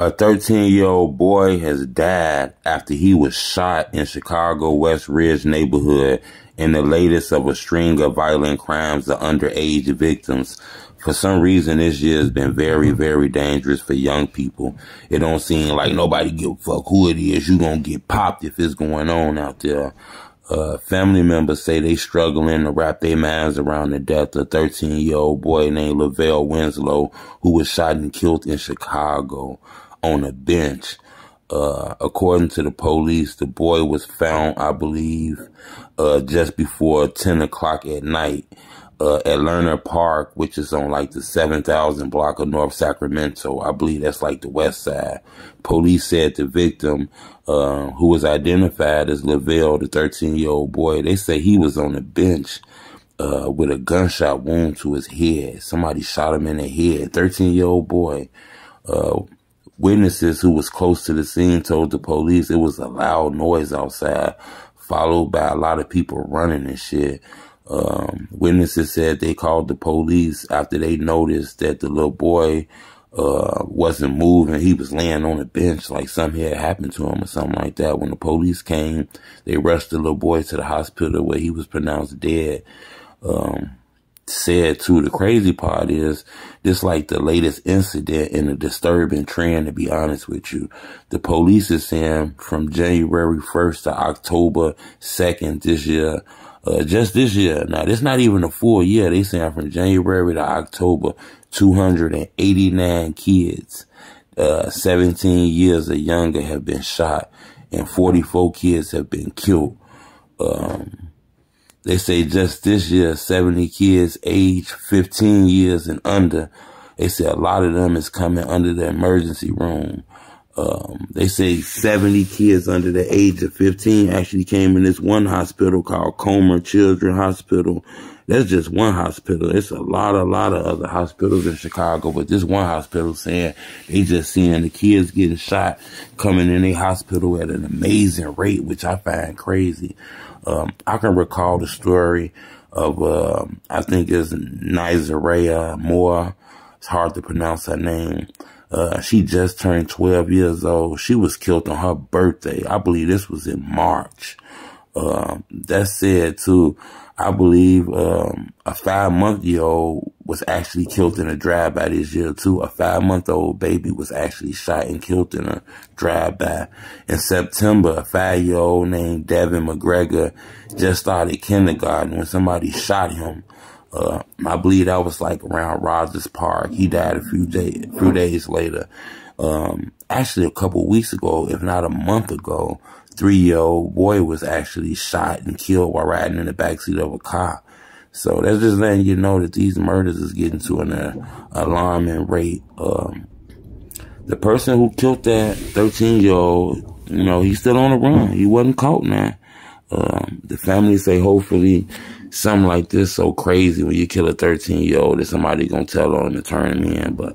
A 13 year old boy has died after he was shot in Chicago West Ridge neighborhood in the latest of a string of violent crimes of underage victims. For some reason, this year has been very, very dangerous for young people. It don't seem like nobody give a fuck who it is. You gonna get popped if it's going on out there. Uh, family members say they struggling to wrap their minds around the death of 13 year old boy named Lavelle Winslow, who was shot and killed in Chicago on a bench. Uh, according to the police, the boy was found, I believe, uh, just before 10 o'clock at night, uh, at Lerner Park, which is on like the 7000 block of North Sacramento. I believe that's like the west side. Police said the victim, uh, who was identified as Lavelle, the 13 year old boy, they say he was on the bench, uh, with a gunshot wound to his head. Somebody shot him in the head. 13 year old boy, uh, Witnesses who was close to the scene told the police it was a loud noise outside, followed by a lot of people running and shit. Um, witnesses said they called the police after they noticed that the little boy uh, wasn't moving. He was laying on a bench like something had happened to him or something like that. When the police came, they rushed the little boy to the hospital where he was pronounced dead. Um, said too. The crazy part is this like the latest incident in a disturbing trend, to be honest with you. The police is saying from January 1st to October 2nd this year, uh, just this year. Now, it's not even a full year. They saying from January to October, 289 kids, uh, 17 years or younger have been shot and 44 kids have been killed. Um, they say just this year, 70 kids age 15 years and under. They say a lot of them is coming under the emergency room. Um, they say 70 kids under the age of 15 actually came in this one hospital called Comer Children Hospital. That's just one hospital. It's a lot, a lot of other hospitals in Chicago, but this one hospital saying they just seeing the kids getting shot coming in a hospital at an amazing rate, which I find crazy. Um, I can recall the story of, uh, I think it's Nizaria Moore. It's hard to pronounce her name. Uh, she just turned 12 years old. She was killed on her birthday. I believe this was in March. Uh, that said, too, I believe um, a five month year old was actually killed in a drive by this year too. A five month old baby was actually shot and killed in a drive by. In September, a five year old named Devin McGregor just started kindergarten when somebody shot him. Uh, I believe that was like around Rogers Park. He died a few days, few days later. Um, actually a couple weeks ago, if not a month ago, three-year-old boy was actually shot and killed while riding in the backseat of a car. So that's just letting you know that these murders is getting to an uh, alarming rate. Um, the person who killed that 13-year-old, you know, he's still on the run. He wasn't caught now. Um, the family say hopefully something like this so crazy when you kill a 13-year-old that somebody gonna tell on and turn him in. But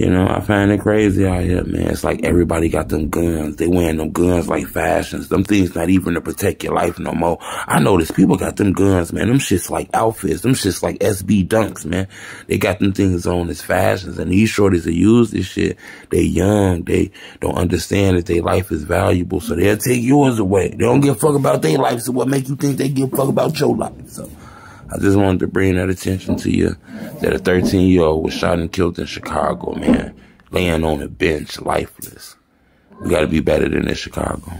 you know, I find it crazy out here, man. It's like everybody got them guns. They wearing them guns like fashions. Them things not even to protect your life no more. I notice people got them guns, man. Them shits like outfits. Them shits like SB dunks, man. They got them things on as fashions. And these shorties that use this shit, they young. They don't understand that their life is valuable. So they'll take yours away. They don't give a fuck about their life. So what make you think they give a fuck about your life? So. I just wanted to bring that attention to you that a 13 year old was shot and killed in Chicago, man, laying on a bench, lifeless. We got to be better than this, Chicago.